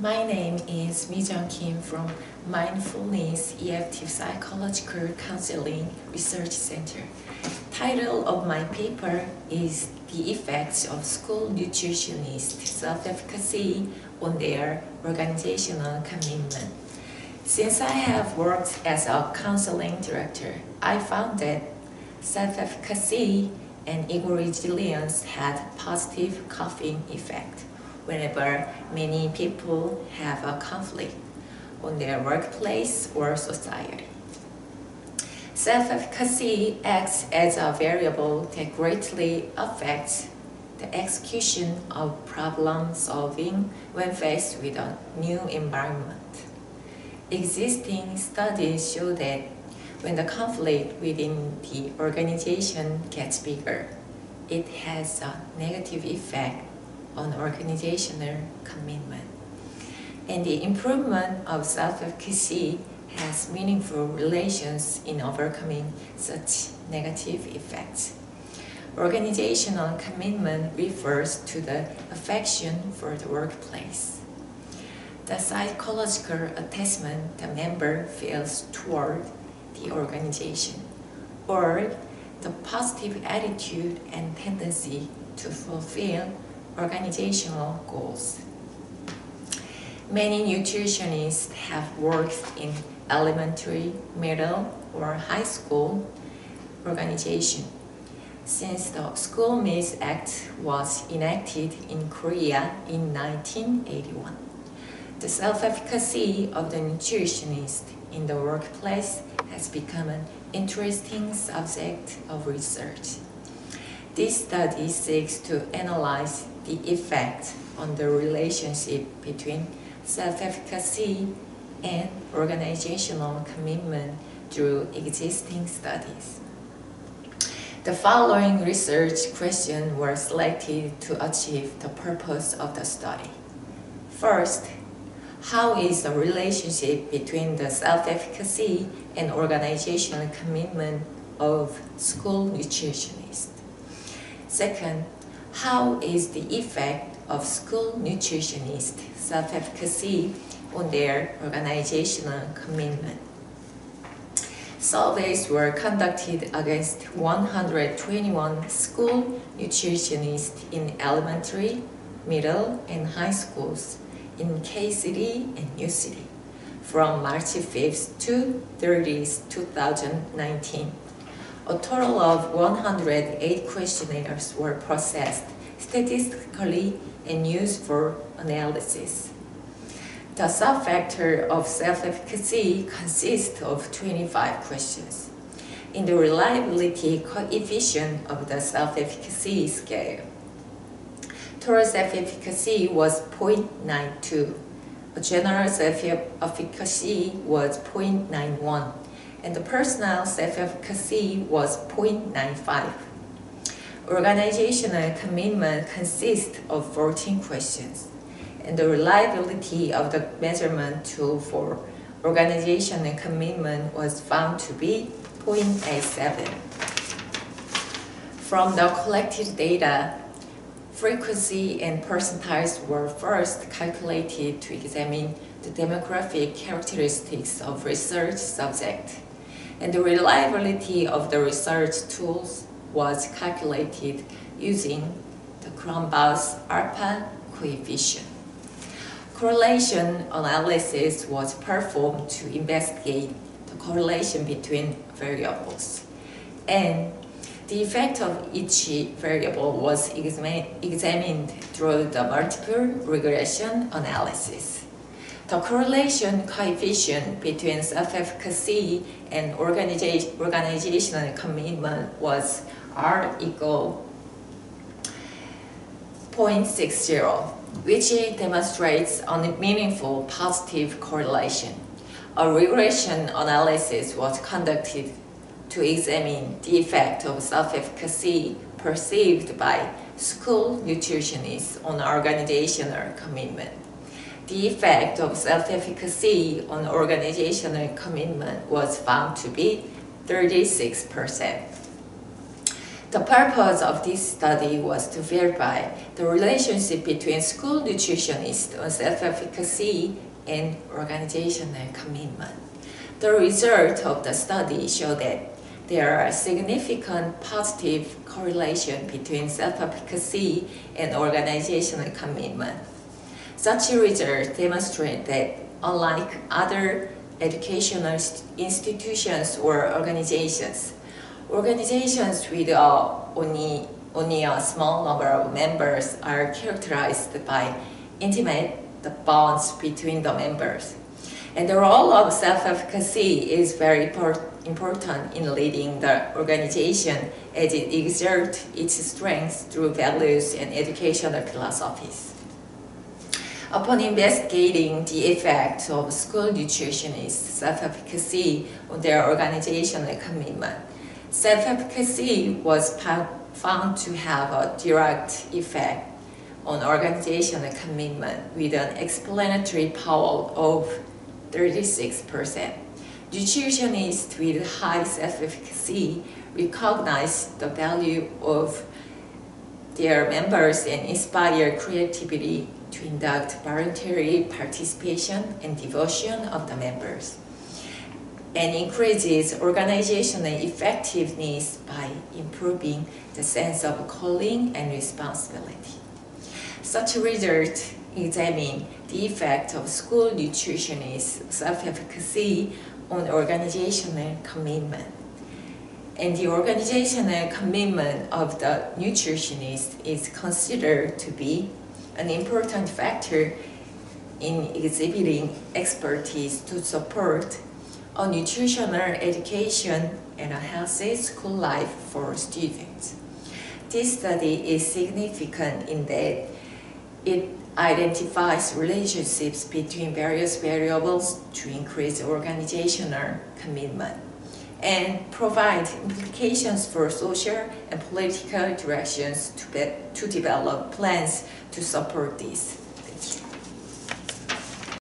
My name is Mi-jung Kim from Mindfulness Effective Psychological Counseling Research Center. Title of my paper is The Effects of School Nutritionist Self-Efficacy on Their Organizational Commitment. Since I have worked as a counseling director, I found that self-efficacy and ego resilience had positive coping effect whenever many people have a conflict on their workplace or society. Self-efficacy acts as a variable that greatly affects the execution of problem solving when faced with a new environment. Existing studies show that when the conflict within the organization gets bigger, it has a negative effect on organizational commitment. And the improvement of self-efficacy has meaningful relations in overcoming such negative effects. Organizational commitment refers to the affection for the workplace. The psychological attachment the member feels toward the organization, or the positive attitude and tendency to fulfill organizational goals. Many nutritionists have worked in elementary, middle, or high school organization. Since the School Meals Act was enacted in Korea in 1981, the self-efficacy of the nutritionist in the workplace has become an interesting subject of research. This study seeks to analyze the effect on the relationship between self-efficacy and organizational commitment through existing studies. The following research questions were selected to achieve the purpose of the study. First, how is the relationship between the self-efficacy and organizational commitment of school nutritionists? Second, how is the effect of school nutritionist self-efficacy on their organizational commitment? Surveys were conducted against 121 school nutritionists in elementary, middle, and high schools in K-City and New City from March 5th to 30th, 2019. A total of 108 questionnaires were processed statistically and used for analysis. The sub-factor of self-efficacy consists of 25 questions. In the reliability coefficient of the self-efficacy scale, total self-efficacy was 0.92, a general self-efficacy was 0.91, and the personal self-efficacy was 0.95. Organizational commitment consists of 14 questions, and the reliability of the measurement tool for organizational commitment was found to be 0.87. From the collected data, frequency and percentiles were first calculated to examine the demographic characteristics of research subject and the reliability of the research tools was calculated using the Cronbach's alpha coefficient. Correlation analysis was performed to investigate the correlation between variables. And the effect of each variable was examined through the multiple regression analysis. The correlation coefficient between self-efficacy and organiza organizational commitment was R equal 0.60, which demonstrates a meaningful positive correlation. A regression analysis was conducted to examine the effect of self-efficacy perceived by school nutritionists on organizational commitment. The effect of self-efficacy on organizational commitment was found to be 36%. The purpose of this study was to verify the relationship between school nutritionists on self-efficacy and organizational commitment. The result of the study showed that there are significant positive correlation between self-efficacy and organizational commitment. Such results demonstrate that unlike other educational institutions or organizations, organizations with uh, only, only a small number of members are characterized by intimate bonds between the members. And the role of self-efficacy is very important in leading the organization as it exerts its strength through values and educational philosophies. Upon investigating the effect of school nutritionists' self-efficacy on their organizational commitment, self-efficacy was found to have a direct effect on organizational commitment with an explanatory power of 36%. Nutritionists with high self-efficacy recognize the value of their members and inspire creativity to induct voluntary participation and devotion of the members and increases organizational effectiveness by improving the sense of calling and responsibility. Such results examine the effect of school nutritionist self-efficacy on organizational commitment. And the organizational commitment of the nutritionist is considered to be an important factor in exhibiting expertise to support a nutritional education and a healthy school life for students. This study is significant in that it identifies relationships between various variables to increase organizational commitment and provide implications for social and political directions to, to develop plans to support this.